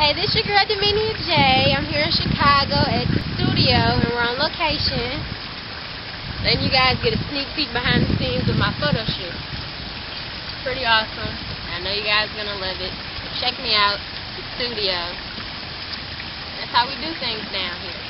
Hey, this your girl Dominia J. I'm here in Chicago at the studio and we're on location. Then you guys get a sneak peek behind the scenes of my photo shoot. It's pretty awesome. I know you guys are gonna love it. Check me out, the studio. That's how we do things down here.